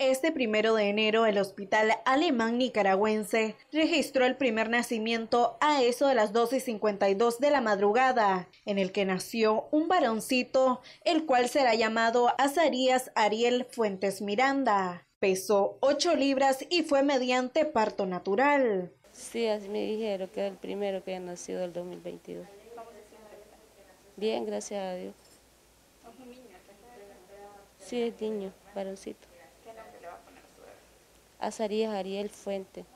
Este primero de enero, el Hospital Alemán Nicaragüense registró el primer nacimiento a eso de las 12.52 de la madrugada, en el que nació un varoncito, el cual será llamado Azarías Ariel Fuentes Miranda. Pesó 8 libras y fue mediante parto natural. Sí, así me dijeron que es el primero que ha nacido del 2022. Bien, gracias a Dios. Sí, es niño, varoncito. Azarías Ariel Fuente. ¿Qué?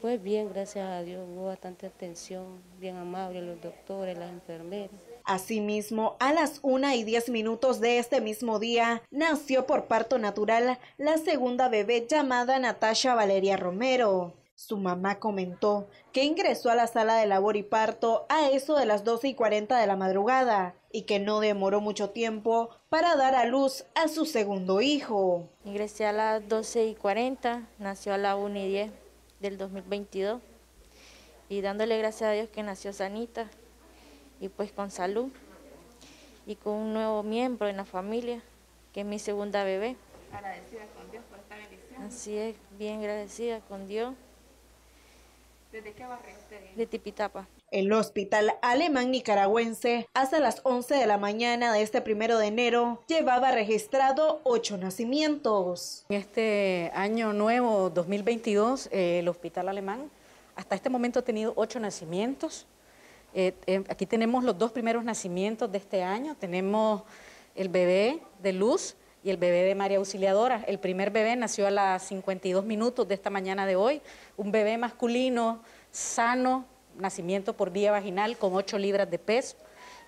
Pues bien, gracias a Dios, hubo bastante atención, bien amable los doctores, las enfermeras. Asimismo, a las una y diez minutos de este mismo día, nació por parto natural la segunda bebé llamada Natasha Valeria Romero. Su mamá comentó que ingresó a la sala de labor y parto a eso de las 12 y 40 de la madrugada y que no demoró mucho tiempo para dar a luz a su segundo hijo. Ingresé a las 12 y 40, nació a las 1 y 10 del 2022 y dándole gracias a Dios que nació sanita y pues con salud y con un nuevo miembro en la familia que es mi segunda bebé. Agradecida con Dios por esta bendición. Así es, bien agradecida con Dios. ¿Desde qué barrio usted? De Tipitapa. El hospital alemán nicaragüense, hasta las 11 de la mañana de este primero de enero, llevaba registrado ocho nacimientos. En este año nuevo 2022, eh, el hospital alemán hasta este momento ha tenido ocho nacimientos. Eh, eh, aquí tenemos los dos primeros nacimientos de este año. Tenemos el bebé de Luz y el bebé de María Auxiliadora. El primer bebé nació a las 52 minutos de esta mañana de hoy. Un bebé masculino, sano, nacimiento por vía vaginal con 8 libras de peso.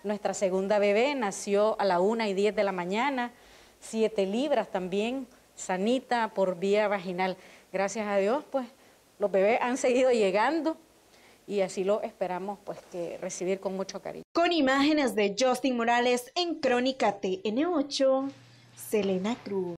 Nuestra segunda bebé nació a la 1 y 10 de la mañana, 7 libras también, sanita por vía vaginal. Gracias a Dios, pues los bebés han seguido llegando y así lo esperamos pues que recibir con mucho cariño. Con imágenes de Justin Morales en Crónica TN8, เซเลนากรู